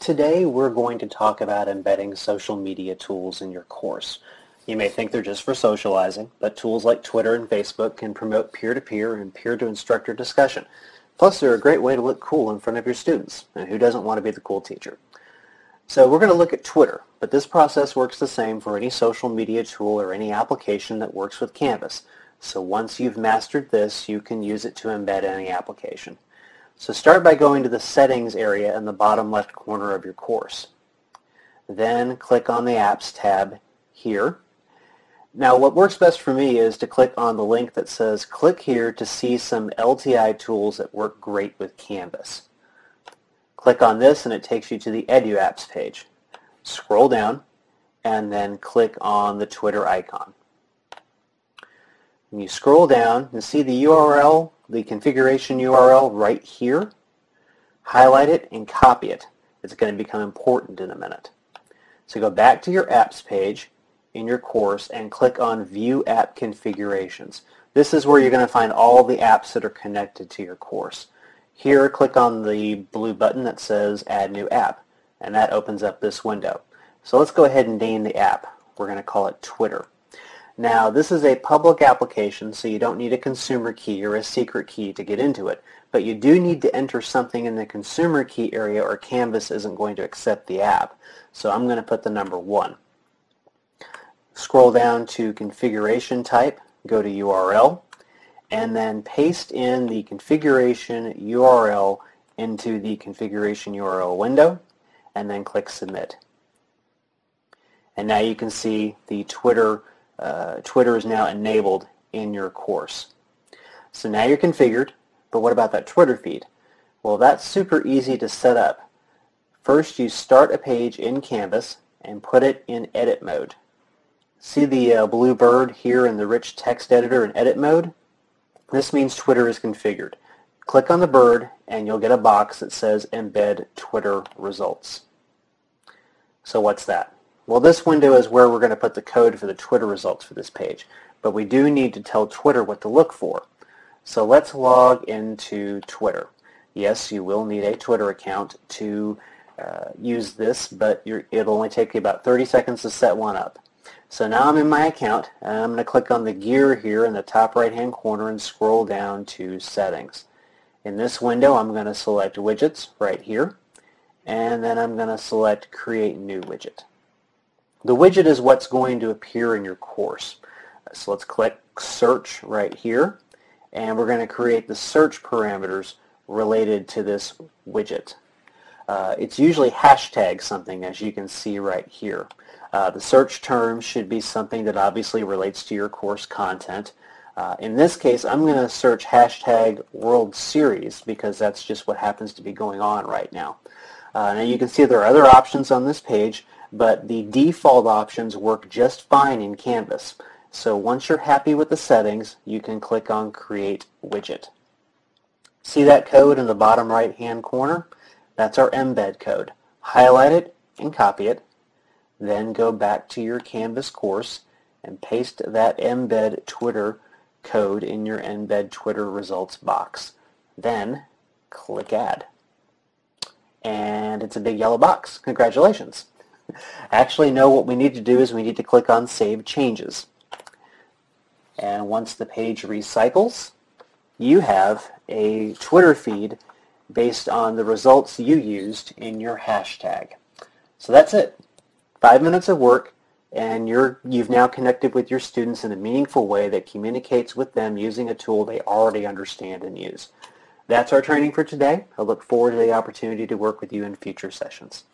Today we're going to talk about embedding social media tools in your course. You may think they're just for socializing, but tools like Twitter and Facebook can promote peer-to-peer and peer-to-instructor discussion. Plus they're a great way to look cool in front of your students, and who doesn't want to be the cool teacher? So we're going to look at Twitter, but this process works the same for any social media tool or any application that works with Canvas. So once you've mastered this, you can use it to embed any application. So start by going to the Settings area in the bottom left corner of your course. Then click on the Apps tab here. Now what works best for me is to click on the link that says click here to see some LTI tools that work great with Canvas. Click on this and it takes you to the EduApps page. Scroll down and then click on the Twitter icon. When you scroll down and see the URL the configuration URL right here, highlight it, and copy it. It's going to become important in a minute. So go back to your apps page in your course and click on View App Configurations. This is where you're going to find all the apps that are connected to your course. Here, click on the blue button that says Add New App, and that opens up this window. So let's go ahead and name the app. We're going to call it Twitter. Now, this is a public application, so you don't need a consumer key or a secret key to get into it, but you do need to enter something in the consumer key area or Canvas isn't going to accept the app. So I'm going to put the number 1. Scroll down to configuration type, go to URL, and then paste in the configuration URL into the configuration URL window, and then click submit. And now you can see the Twitter uh, Twitter is now enabled in your course. So now you're configured, but what about that Twitter feed? Well, that's super easy to set up. First, you start a page in Canvas and put it in edit mode. See the uh, blue bird here in the rich text editor in edit mode? This means Twitter is configured. Click on the bird and you'll get a box that says embed Twitter results. So what's that? Well, this window is where we're going to put the code for the Twitter results for this page, but we do need to tell Twitter what to look for. So let's log into Twitter. Yes, you will need a Twitter account to uh, use this, but it'll only take you about 30 seconds to set one up. So now I'm in my account, and I'm going to click on the gear here in the top right-hand corner and scroll down to Settings. In this window, I'm going to select Widgets right here, and then I'm going to select Create New Widget. The widget is what's going to appear in your course. So let's click search right here and we're going to create the search parameters related to this widget. Uh, it's usually hashtag something as you can see right here. Uh, the search term should be something that obviously relates to your course content. Uh, in this case, I'm going to search hashtag World Series because that's just what happens to be going on right now. Uh, now you can see there are other options on this page, but the default options work just fine in Canvas. So once you're happy with the settings, you can click on Create Widget. See that code in the bottom right hand corner? That's our embed code. Highlight it and copy it. Then go back to your Canvas course and paste that embed Twitter code in your embed Twitter results box. Then click Add. And it's a big yellow box. Congratulations. Actually, no, what we need to do is we need to click on Save Changes. And once the page recycles, you have a Twitter feed based on the results you used in your hashtag. So that's it. Five minutes of work, and you're, you've now connected with your students in a meaningful way that communicates with them using a tool they already understand and use. That's our training for today. I look forward to the opportunity to work with you in future sessions.